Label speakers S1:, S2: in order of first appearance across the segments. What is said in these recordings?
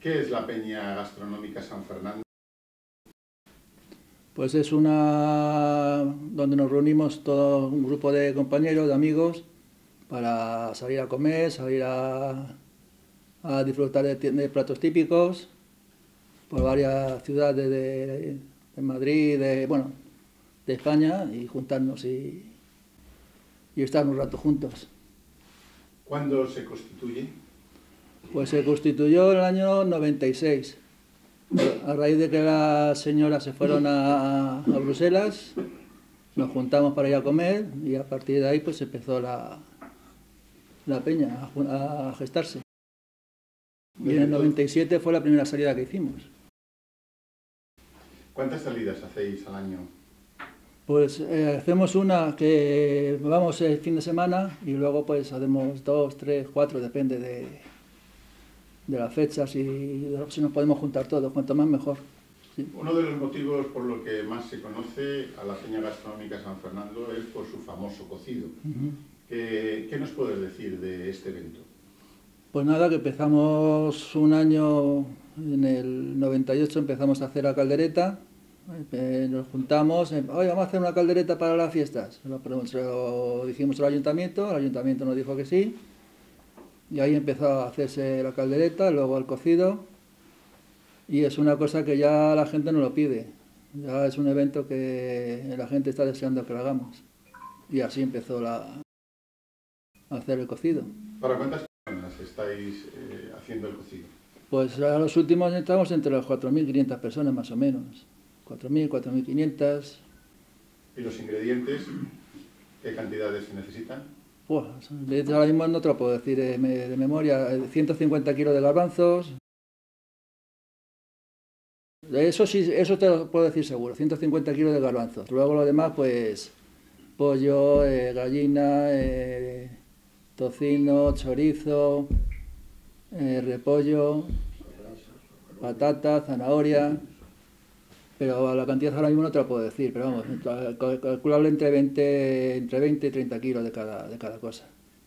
S1: ¿Qué es la Peña Gastronómica San Fernando?
S2: Pues es una donde nos reunimos todo un grupo de compañeros, de amigos, para salir a comer, salir a, a disfrutar de, de, platos típicos por varias ciudades de, de Madrid, de, bueno, de España y juntarnos y, y estar un rato juntos.
S1: ¿Cuándo se constituye?
S2: Pues se constituyó en el año 96. A raíz de que las señoras se fueron a, a Bruselas, nos juntamos para ir a comer y a partir de ahí pues empezó la, la peña a, a gestarse. Y en el 97 fue la primera salida que hicimos.
S1: ¿Cuántas salidas hacéis al año?
S2: Pues eh, hacemos una que vamos el fin de semana y luego pues hacemos dos, tres, cuatro, depende de, de las fechas y de si nos podemos juntar todos, cuanto más mejor. Sí.
S1: Uno de los motivos por lo que más se conoce a la Peña Gastronómica San Fernando es por su famoso cocido. Uh -huh. ¿Qué, ¿Qué nos puedes decir de este evento?
S2: Pues nada, que empezamos un año, en el 98 empezamos a hacer la caldereta, eh, nos juntamos, eh, oye, vamos a hacer una caldereta para las fiestas. Lo, lo dijimos al ayuntamiento, el ayuntamiento nos dijo que sí, y ahí empezó a hacerse la caldereta, luego el cocido, y es una cosa que ya la gente no lo pide, ya es un evento que la gente está deseando que lo hagamos. Y así empezó la, a hacer el cocido.
S1: ¿Para cuántas personas estáis eh, haciendo el cocido?
S2: Pues a los últimos estamos entre las 4.500 personas más o menos. 4.000, 4.500.
S1: ¿Y los ingredientes? ¿Qué cantidades se necesitan?
S2: Ahora mismo no te lo puedo decir de, de memoria. 150 kilos de garbanzos. Eso sí, eso te lo puedo decir seguro. 150 kilos de garbanzos. Luego lo demás, pues, pollo, eh, gallina, eh, tocino, chorizo, eh, repollo, patata, zanahoria pero la cantidad ahora mismo no te la puedo decir, pero vamos, calculable entre 20, entre 20 y 30 kilos de cada, de cada cosa.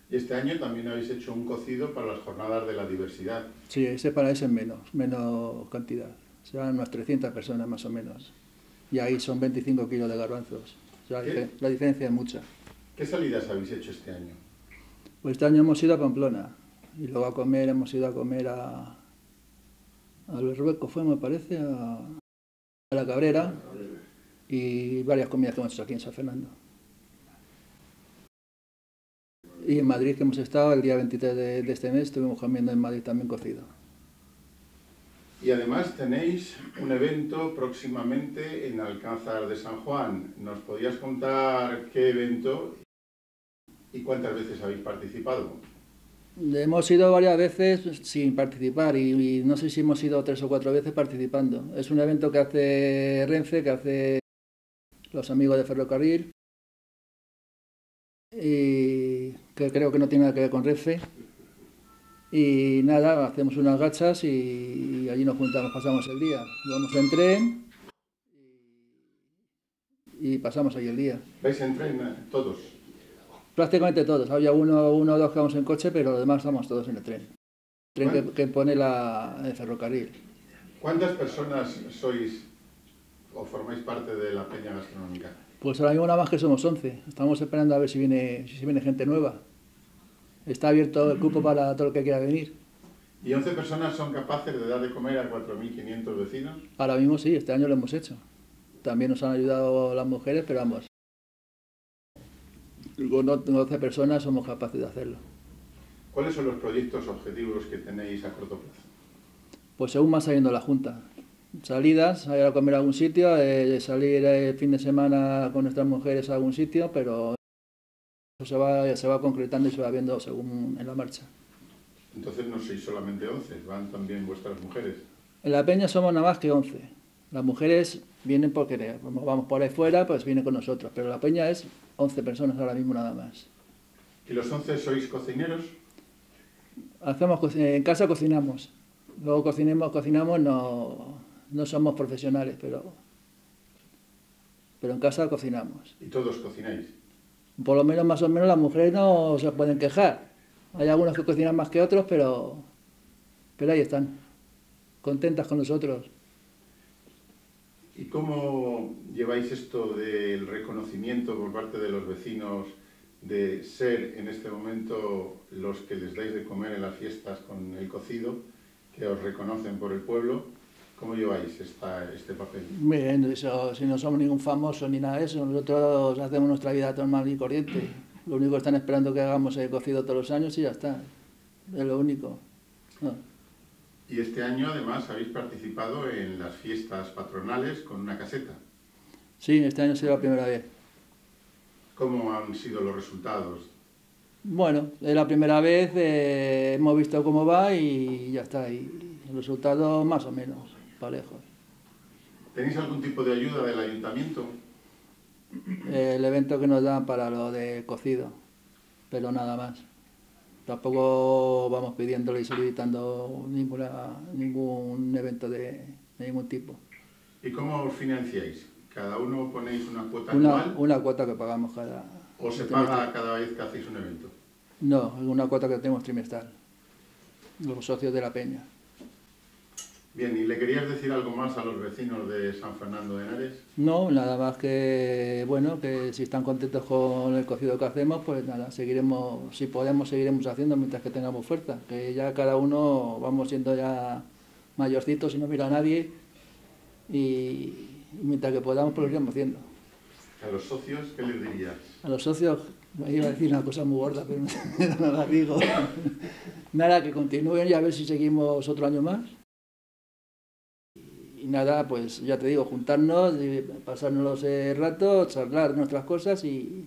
S1: Y este año también habéis hecho un cocido para las jornadas de la diversidad.
S2: Sí, ese para ese es menos, menos cantidad. Serán unas 300 personas más o menos. Y ahí son 25 kilos de garbanzos. O sea, la, la diferencia es mucha.
S1: ¿Qué salidas habéis hecho este año?
S2: Pues este año hemos ido a Pamplona. Y luego a comer, hemos ido a comer a... A Berrueco fue, me parece, a, la Cabrera y varias comidas que hemos hecho aquí en San Fernando. Y en Madrid, que hemos estado el día 23 de, de, este mes, estuvimos comiendo en Madrid también cocido.
S1: Y además tenéis un evento próximamente en Alcázar de San Juan. ¿Nos podías contar qué evento y cuántas veces habéis participado?
S2: Hemos ido varias veces sin participar y, no sé si hemos ido tres o cuatro veces participando. Es un evento que hace Renfe, que hace los amigos de ferrocarril y que creo que no tiene nada que ver con Renfe. Y nada, hacemos unas gachas y, allí nos juntamos, pasamos el día. Vamos en tren y, y pasamos ahí el día.
S1: ¿Vais en tren eh, todos?
S2: Prácticamente todos. Había uno, uno o dos que vamos en coche, pero los demás estamos todos en el tren. El tren que, que, pone la, el ferrocarril.
S1: ¿Cuántas personas sois o formáis parte de la peña gastronómica?
S2: Pues ahora mismo nada más que somos 11. Estamos esperando a ver si viene, si viene gente nueva. Está abierto el cupo para todo el que quiera venir.
S1: ¿Y 11 personas son capaces de dar de comer a 4.500 vecinos?
S2: Ahora mismo sí, este año lo hemos hecho. También nos han ayudado las mujeres, pero vamos, con 12 personas somos capaces de hacerlo.
S1: ¿Cuáles son los proyectos objetivos que tenéis a corto plazo?
S2: Pues según va saliendo la Junta. Salidas, ir a comer a algún sitio, eh, salir el fin de semana con nuestras mujeres a algún sitio, pero eso se va, se va concretando y se va viendo según en la marcha.
S1: Entonces no sois solamente 11, van también vuestras mujeres.
S2: En la peña somos nada más que 11. Las mujeres vienen porque vamos por ahí fuera, pues vienen con nosotros, pero la peña es 11 personas ahora mismo nada más.
S1: ¿Y los 11 sois cocineros?
S2: Hacemos, en casa cocinamos. Luego cocinemos, cocinamos, no, no somos profesionales, pero, pero en casa cocinamos.
S1: ¿Y todos cocináis?
S2: Por lo menos, más o menos, las mujeres no se pueden quejar. Hay algunos que cocinan más que otros, pero, pero ahí están. contentas con nosotros.
S1: ¿Y cómo lleváis esto del reconocimiento por parte de los vecinos de ser en este momento los que les dais de comer en las fiestas con el cocido, que os reconocen por el pueblo? ¿Cómo lleváis esta, este papel?
S2: Bien, eso, si no somos ningún famoso ni nada de eso, nosotros hacemos nuestra vida normal y corriente. Lo único que están esperando que hagamos el cocido todos los años y ya está. Es lo único. No.
S1: Y este año además habéis participado en las fiestas patronales con una caseta.
S2: Sí, este año ha sido la primera vez.
S1: ¿Cómo han sido los resultados?
S2: Bueno, es la primera vez, eh, hemos visto cómo va y ya está. Y el resultado más o menos, parejo.
S1: ¿Tenéis algún tipo de ayuda del ayuntamiento?
S2: El evento que nos dan para lo de cocido, pero nada más. Tampoco vamos pidiéndole y solicitando ninguna, ningún evento de, de ningún tipo.
S1: ¿Y cómo os financiáis? ¿Cada uno ponéis una cuota
S2: Una,
S1: anual
S2: una cuota que pagamos cada...
S1: o se paga cada vez que hacéis un evento?
S2: No, es una cuota que tenemos trimestral. Los socios de la peña.
S1: Bien, ¿y le querías decir algo más a los vecinos de San Fernando de Henares?
S2: No, nada más que, bueno, que si están contentos con el cocido que hacemos, pues nada, seguiremos, si podemos, seguiremos haciendo mientras que tengamos fuerza. Que ya cada uno vamos siendo ya mayorcitos y no mira a nadie. Y mientras que podamos, pues lo iremos haciendo.
S1: A los socios, ¿qué les dirías?
S2: A los socios, me iba a decir una cosa muy gorda, pero no la digo. Nada, que continúen y a ver si seguimos otro año más. Nada, pues ya te digo, juntarnos, pasarnos el rato, charlar nuestras cosas y,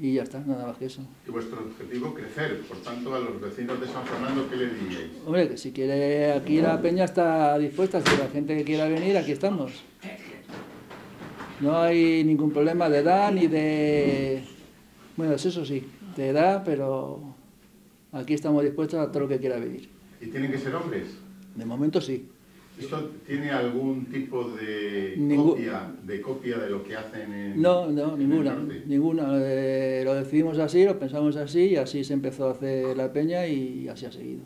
S2: y ya está, nada más que eso.
S1: Y vuestro objetivo, crecer. Por tanto, a los vecinos de San Fernando, ¿qué les diríais?
S2: Hombre, que si quiere, aquí la peña está dispuesta, si la gente que quiera venir, aquí estamos. No hay ningún problema de edad ni de... Bueno, es eso sí, de edad, pero aquí estamos dispuestos a todo lo que quiera venir.
S1: ¿Y tienen que ser hombres?
S2: De momento sí.
S1: ¿Esto tiene algún tipo de
S2: Ningú-
S1: copia, de copia de lo que hacen en
S2: No, no,
S1: en el
S2: ninguna,
S1: norte?
S2: ninguna. Eh, lo decidimos así, lo pensamos así y así se empezó a hacer la peña y así ha seguido.